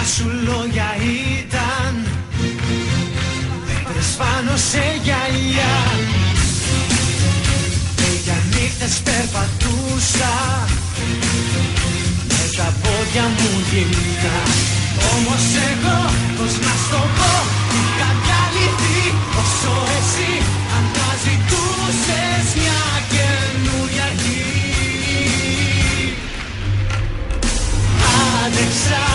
Τα σου λόγια ήταν. Πέτρες πάνω σε γυαλιά. Και για νύχτες περπατούσα. Με τα πόδια μου γυμνά. Όμως εγώ πως να στο πω Είχα διαλυθεί όσο εσύ Αναζητούσες μια καινούρια γη. Άνεξα